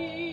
me.